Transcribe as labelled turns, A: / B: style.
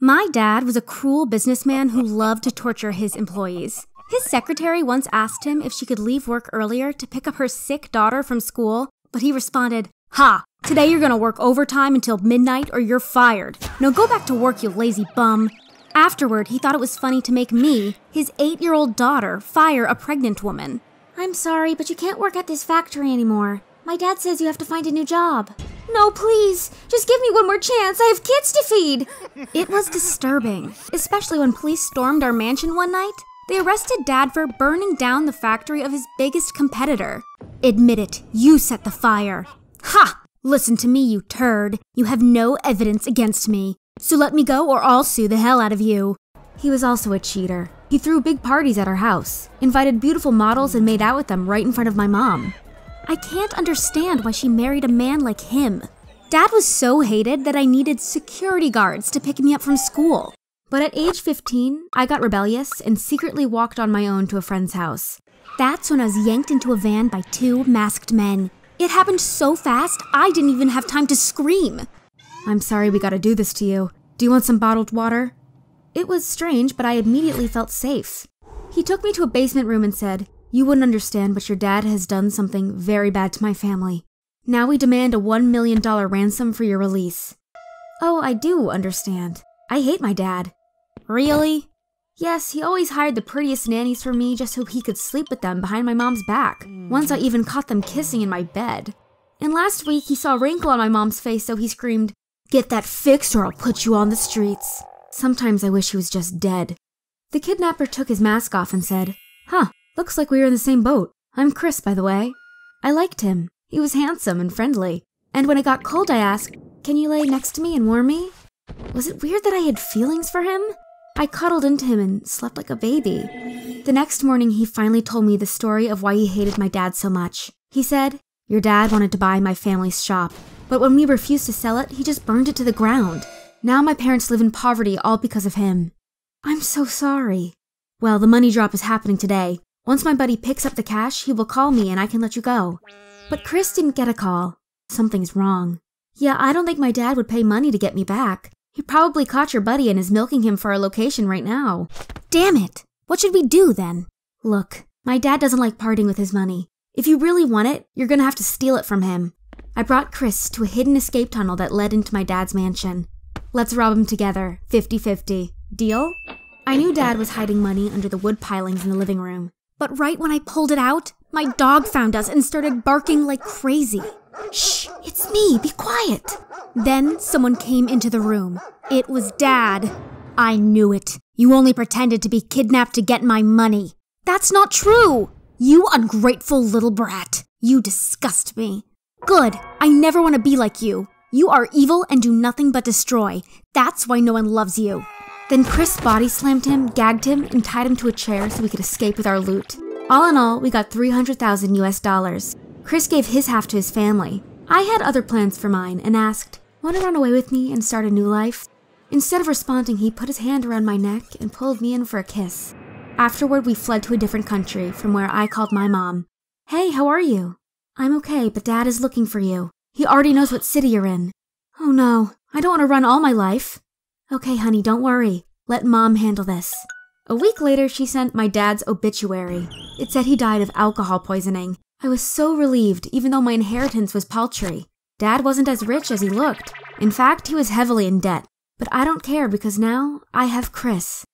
A: My dad was a cruel businessman who loved to torture his employees. His secretary once asked him if she could leave work earlier to pick up her sick daughter from school, but he responded, Ha! Today you're gonna work overtime until midnight or you're fired. Now go back to work, you lazy bum. Afterward, he thought it was funny to make me, his eight year old daughter, fire a pregnant woman.
B: I'm sorry, but you can't work at this factory anymore. My dad says you have to find a new job.
C: No, please. Just give me one more chance. I have kids to feed.
A: It was disturbing, especially when police stormed our mansion one night. They arrested Dad for burning down the factory of his biggest competitor. Admit it, you set the fire. Ha! Listen to me, you turd. You have no evidence against me. So let me go or I'll sue the hell out of you.
D: He was also a cheater. He threw big parties at our house, invited beautiful models, and made out with them right in front of my mom.
A: I can't understand why she married a man like him. Dad was so hated that I needed security guards to pick me up from school.
D: But at age 15, I got rebellious and secretly walked on my own to a friend's house.
A: That's when I was yanked into a van by two masked men. It happened so fast, I didn't even have time to scream.
D: I'm sorry we gotta do this to you. Do you want some bottled water? It was strange, but I immediately felt safe. He took me to a basement room and said, You wouldn't understand, but your dad has done something very bad to my family. Now we demand a $1 million ransom for your release. Oh, I do understand. I hate my dad.
A: Really?
D: Yes, he always hired the prettiest nannies for me just so he could sleep with them behind my mom's back. Once I even caught them kissing in my bed. And last week he saw a wrinkle on my mom's face, so he screamed, Get that fixed or I'll put you on the streets. Sometimes I wish he was just dead. The kidnapper took his mask off and said, Huh, looks like we were in the same boat. I'm Chris, by the way. I liked him. He was handsome and friendly. And when it got cold, I asked, Can you lay next to me and warm me? Was it weird that I had feelings for him? I cuddled into him and slept like a baby. The next morning, he finally told me the story of why he hated my dad so much. He said, Your dad wanted to buy my family's shop, but when we refused to sell it, he just burned it to the ground. Now my parents live in poverty all because of him. I'm so sorry. Well, the money drop is happening today. Once my buddy picks up the cash, he will call me and I can let you go. But Chris didn't get a call. Something's wrong. Yeah, I don't think my dad would pay money to get me back. He probably caught your buddy and is milking him for our location right now.
A: Damn it! What should we do then?
D: Look, my dad doesn't like parting with his money. If you really want it, you're gonna have to steal it from him. I brought Chris to a hidden escape tunnel that led into my dad's mansion. Let's rob him together, 50 50. Deal? I knew dad was hiding money under the wood pilings in the living room.
A: But right when I pulled it out, my dog found us and started barking like crazy.
C: Shh, it's me, be quiet.
A: Then someone came into the room. It was Dad. I knew it. You only pretended to be kidnapped to get my money. That's not true! You ungrateful little brat. You disgust me. Good. I never want to be like you. You are evil and do nothing but destroy. That's why no one loves you.
D: Then Chris body slammed him, gagged him, and tied him to a chair so we could escape with our loot. All in all, we got 300,000 US dollars. Chris gave his half to his family. I had other plans for mine and asked, Want to run away with me and start a new life? Instead of responding, he put his hand around my neck and pulled me in for a kiss. Afterward, we fled to a different country from where I called my mom. Hey, how are you? I'm okay, but dad is looking for you. He already knows what city you're in. Oh no, I don't want to run all my life. Okay, honey, don't worry. Let mom handle this. A week later, she sent my dad's obituary. It said he died of alcohol poisoning. I was so relieved, even though my inheritance was paltry. Dad wasn't as rich as he looked. In fact, he was heavily in debt. But I don't care because now I have Chris.